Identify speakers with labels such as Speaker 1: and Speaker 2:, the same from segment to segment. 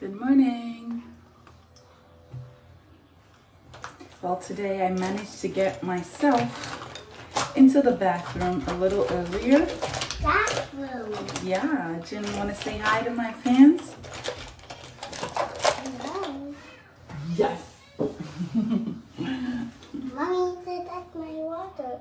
Speaker 1: Good morning. Well, today I managed to get myself into the bathroom a little earlier.
Speaker 2: Bathroom.
Speaker 1: Yeah, Jim, want to say hi to my fans?
Speaker 2: Hello.
Speaker 1: Yes.
Speaker 2: Mommy said that's my water.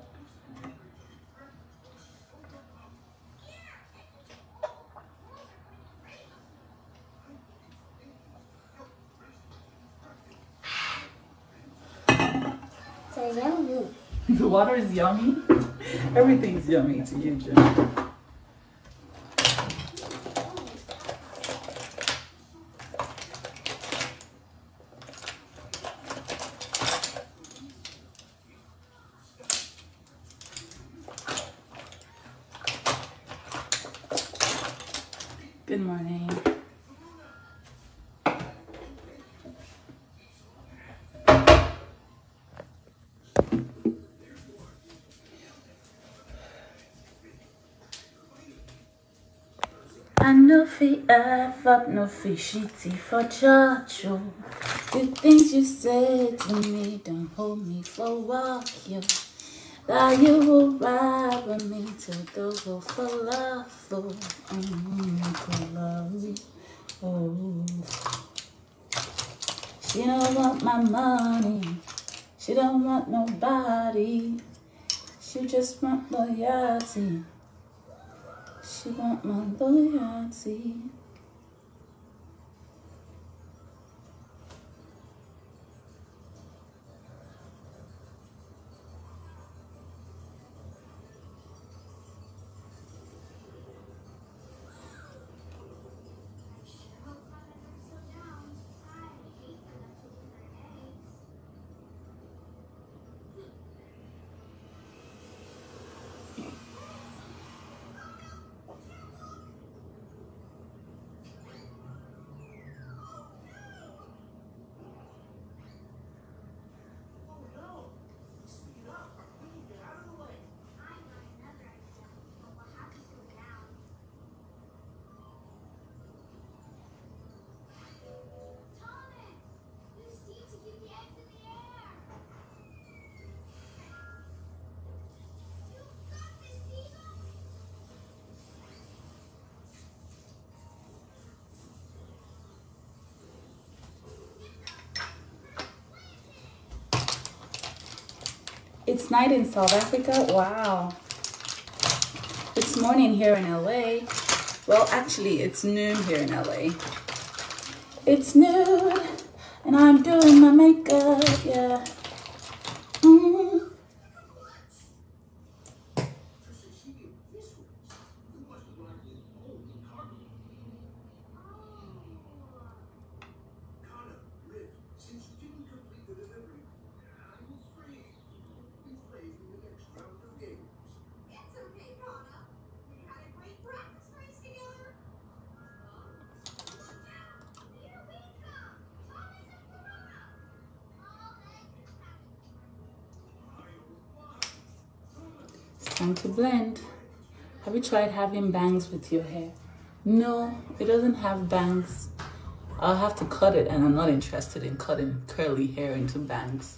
Speaker 2: So yummy.
Speaker 1: The water is yummy. Everything's yummy to you, Jim. Good morning. I know fi ever, no fi shitty for church, oh. The things you say to me don't hold me for walk, yo. That you will ride with me till the go for love, oh. Mm, for love, oh. She don't want my money. She don't want nobody. She just want loyalty. She want my loyalty. It's night in South Africa. Wow. It's morning here in LA. Well, actually, it's noon here in LA. It's noon, and I'm doing my makeup. Yeah. Mm.
Speaker 3: It's okay, Donna. We had a great practice race together. Here we come. Thomas and Corona. All legs and
Speaker 1: It's time to blend. Have you tried having bangs with your hair? No, it doesn't have bangs. I'll have to cut it, and I'm not interested in cutting curly hair into bangs.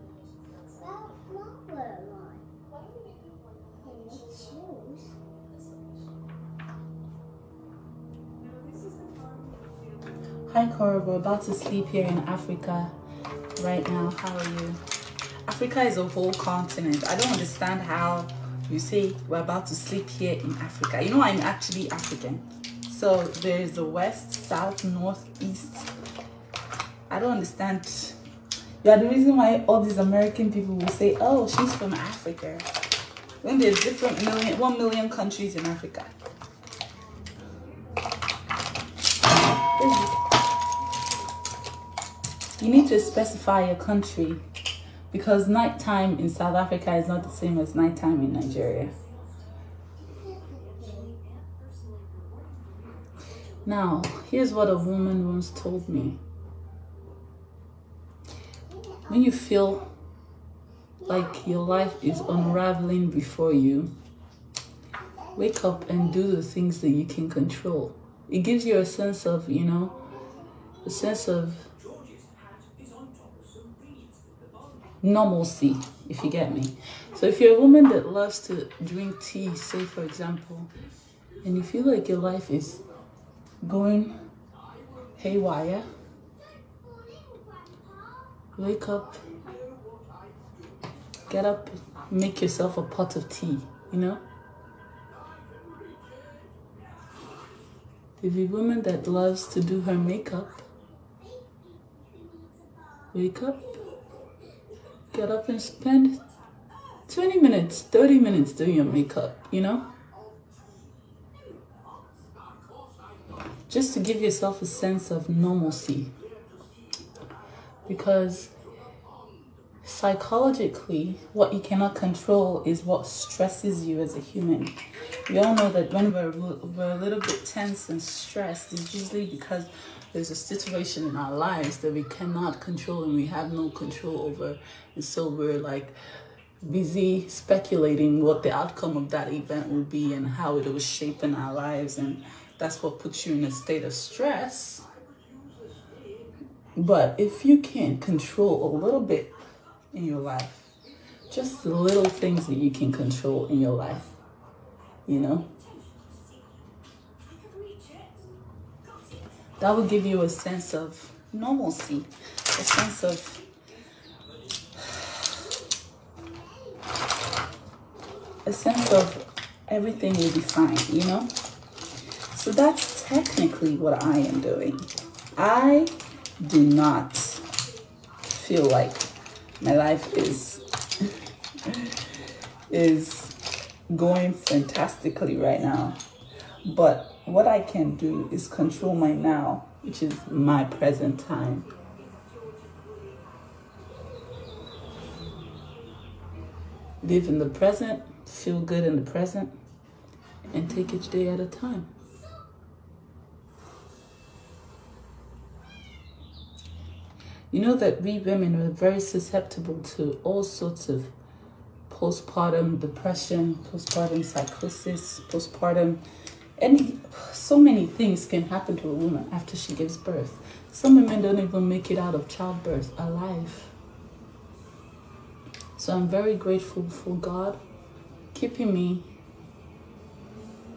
Speaker 1: Hi, Korra. We're about to sleep here in Africa right now. How are you? Africa is a whole continent. I don't understand how you say we're about to sleep here in Africa. You know, I'm actually African. So there's the west, south, north, east. I don't understand. Are the reason why all these American people will say, oh, she's from Africa. When there's different million, one million countries in Africa. You need to specify your country because nighttime in South Africa is not the same as nighttime in Nigeria. Now, here's what a woman once told me. When you feel like your life is unraveling before you, wake up and do the things that you can control. It gives you a sense of, you know, a sense of normalcy, if you get me. So if you're a woman that loves to drink tea, say for example, and you feel like your life is going haywire, wake up, get up, make yourself a pot of tea, you know? If a woman that loves to do her makeup, wake up, get up and spend 20 minutes, 30 minutes doing your makeup, you know? Just to give yourself a sense of normalcy. Because psychologically, what you cannot control is what stresses you as a human. We all know that when we're, we're a little bit tense and stressed, it's usually because there's a situation in our lives that we cannot control and we have no control over. And so we're like busy speculating what the outcome of that event will be and how it will shape in our lives. And that's what puts you in a state of stress. But if you can control a little bit in your life, just the little things that you can control in your life, you know, that will give you a sense of normalcy, a sense of a sense of everything will be fine, you know? So that's technically what I am doing. I do not feel like my life is is going fantastically right now. But what I can do is control my now, which is my present time. Live in the present, feel good in the present, and take each day at a time. You know that we women are very susceptible to all sorts of postpartum depression, postpartum psychosis, postpartum, any, so many things can happen to a woman after she gives birth. Some women don't even make it out of childbirth alive. So I'm very grateful for God keeping me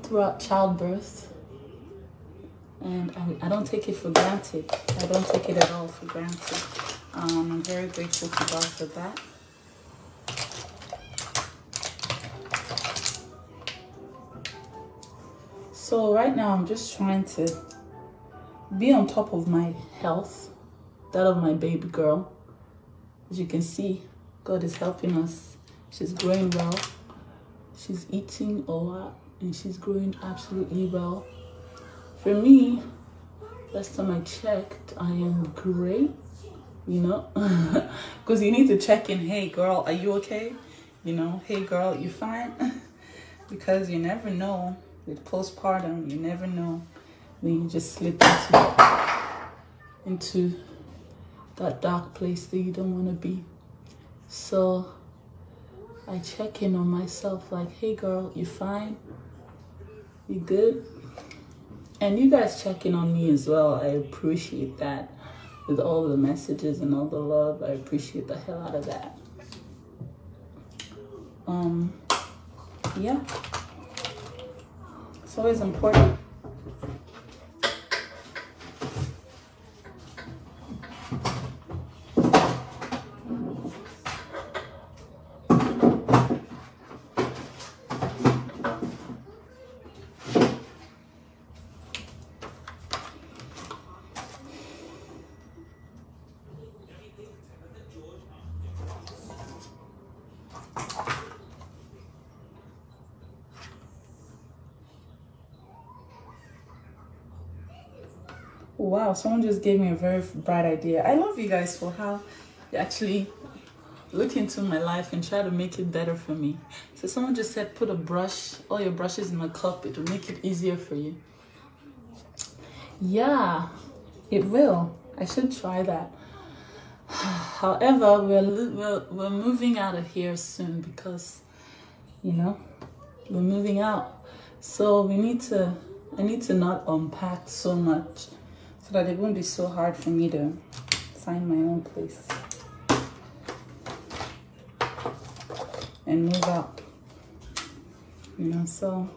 Speaker 1: throughout childbirth. And I, I don't take it for granted. I don't take it at all for granted. Um, I'm very grateful to God for that. So right now I'm just trying to be on top of my health, that of my baby girl. As you can see, God is helping us. She's growing well. She's eating a lot and she's growing absolutely well. For me, last time I checked, I am great, you know, because you need to check in. Hey, girl, are you okay? you know, hey girl, you fine? because you never know with postpartum, you never know when you just slip into, into that dark place that you don't want to be. So I check in on myself like, hey girl, you fine? You good? And you guys checking on me as well. I appreciate that with all the messages and all the love. I appreciate the hell out of that. Um, yeah. It's always important. Wow, someone just gave me a very bright idea. I love you guys for how you actually look into my life and try to make it better for me. So someone just said put a brush, all your brushes in a cup, it will make it easier for you. Yeah, it will. I should try that. However, we're, we're, we're moving out of here soon because, you know, we're moving out. So we need to, I need to not unpack so much so that it won't be so hard for me to find my own place and move out. You know, so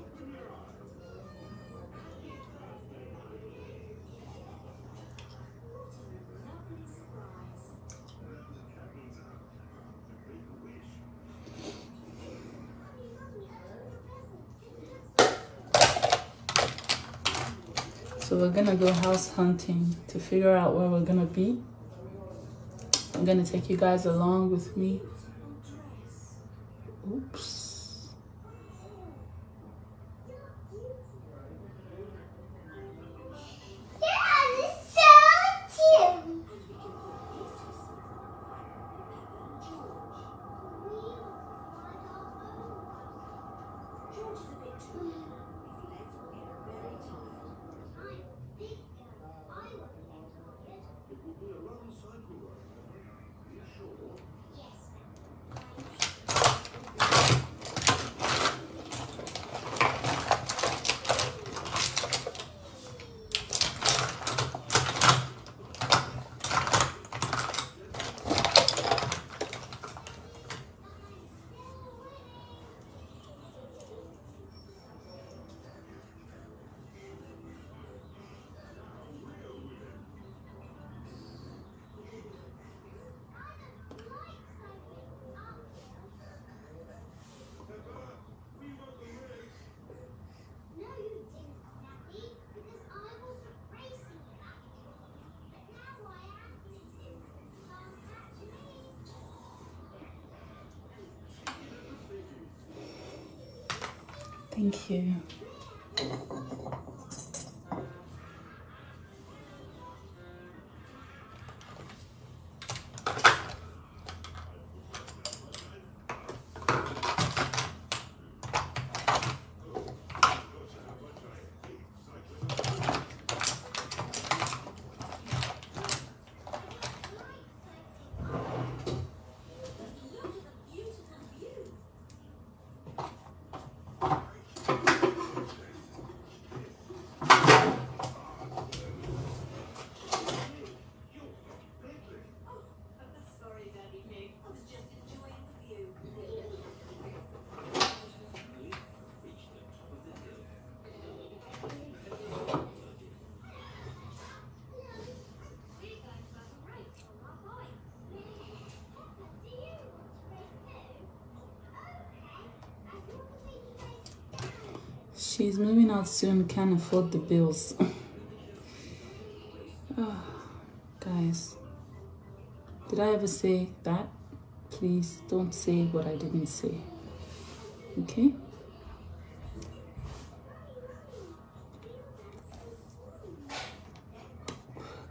Speaker 1: So we're gonna go house hunting to figure out where we're gonna be. I'm gonna take you guys along with me. Oops. She's moving out soon, can't afford the bills. oh, guys, did I ever say that? Please don't say what I didn't say. Okay?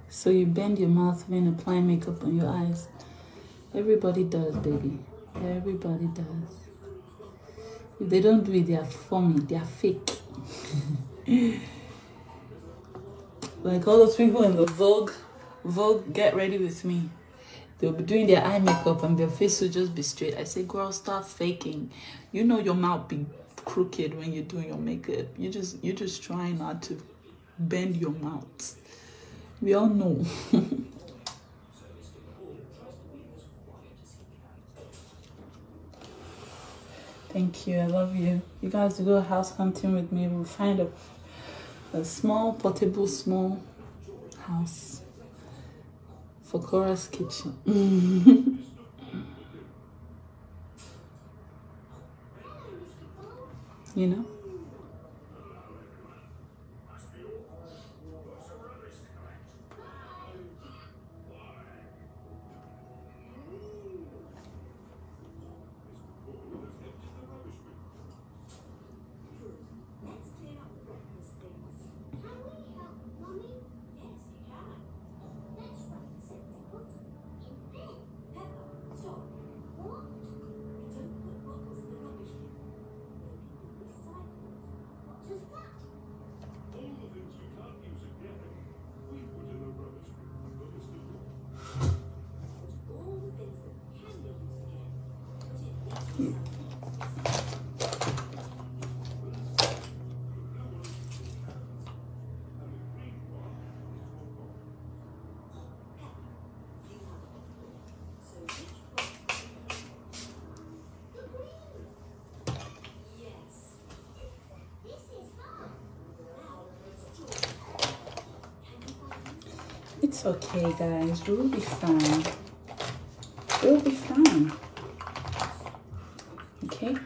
Speaker 1: So you bend your mouth when applying makeup on your eyes. Everybody does, baby. Everybody does. If they don't do it, they are phony, they are fake. Like all those people in the Vogue, Vogue, get ready with me. They'll be doing their eye makeup and their face will just be straight. I say, girl, stop faking. You know your mouth be crooked when you're doing your makeup. You just you just trying not to bend your mouth. We all know. Thank you. I love you. You guys go house hunting with me. We'll find a, a small, portable, small house for Korra's kitchen. you know? It's okay, guys. We'll be fine. We'll be fine. Okay?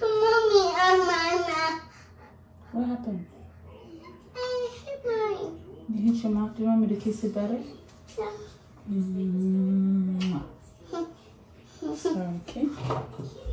Speaker 2: Mommy, I'm Mama.
Speaker 1: What happened?
Speaker 2: I hit mine.
Speaker 1: You hit your mouth. Do you want me to kiss it better?
Speaker 2: Yeah.
Speaker 1: Mwah. Mm-hmm. Sorry, okay?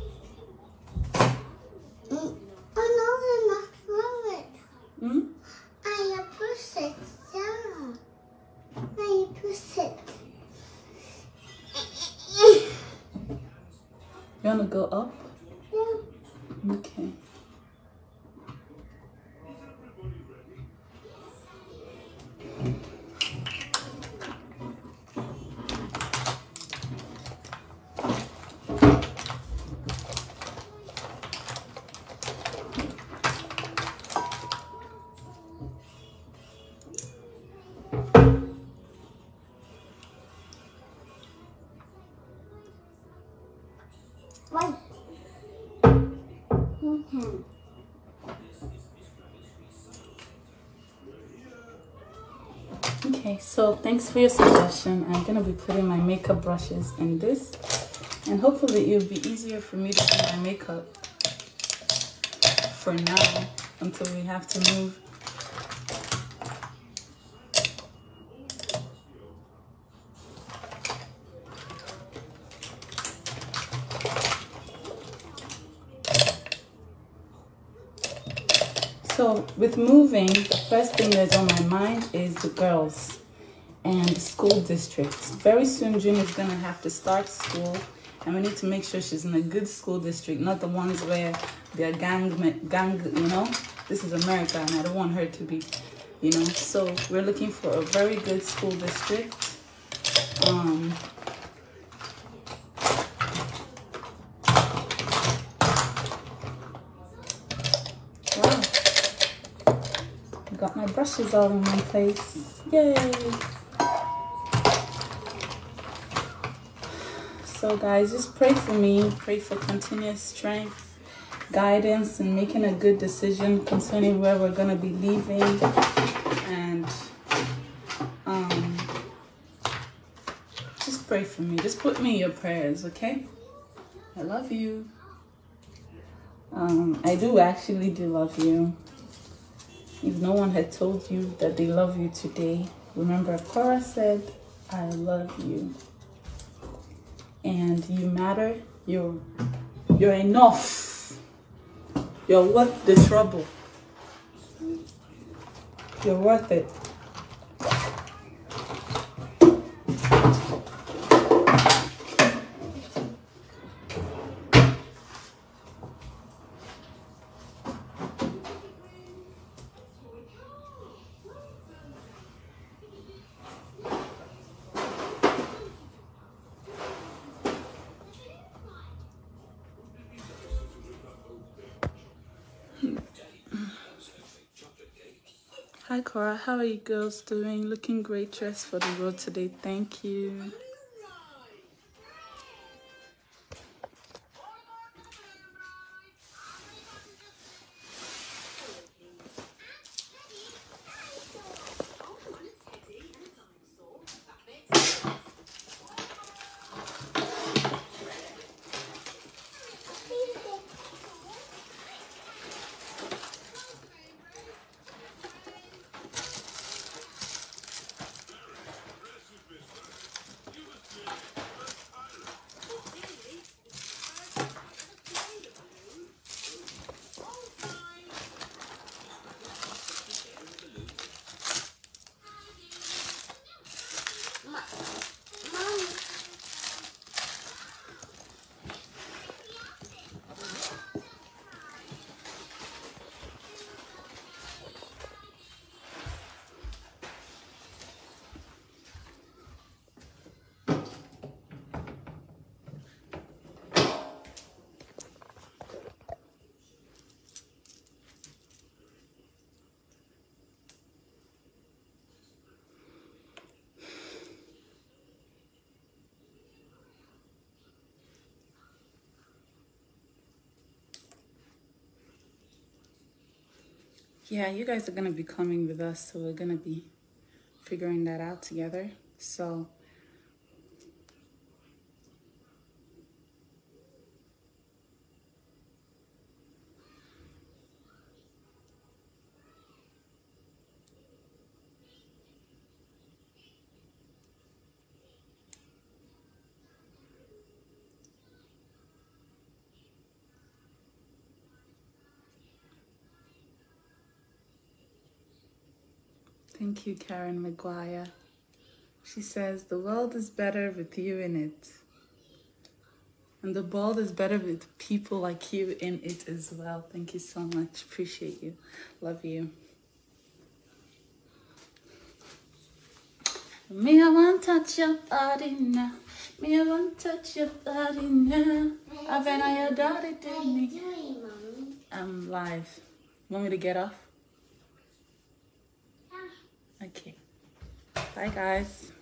Speaker 1: Okay.
Speaker 2: Okay,
Speaker 1: so thanks for your suggestion. I'm gonna be putting my makeup brushes in this, and hopefully it'll be easier for me to do my makeup for now until we have to move. So with moving, the first thing that's on my mind is the girls and the school districts. Very soon, June is gonna have to start school, and we need to make sure she's in a good school district, not the ones where they're gang, gang. You know, this is America, and I don't want her to be, you know. So we're looking for a very good school district. Um, wow. Brushes all in one place. Yay! So guys, just pray for me. Pray for continuous strength, guidance, and making a good decision concerning where we're gonna be leaving. And um, just pray for me. Just put me in your prayers, okay? I love you. Um, I do actually do love you. If no one had told you that they love you today, remember Korra said, I love you. And you matter. You're you're enough. You're worth the trouble. You're worth it. Hi Korra, how are you girls doing? Looking great dressed for the road today. Thank you. Yeah, you guys are gonna be coming with us, so we're gonna be figuring that out together. So Thank you, Karen McGuire. She says, The world is better with you in it. And the world is better with people like you in it as well. Thank you so much. Appreciate you. Love you. Me, I want to touch your body now. Me, I want to touch your body now. I've been on your daughter, didn't
Speaker 2: you
Speaker 1: me? I'm live. Want me to get off? Okay. Bye, guys.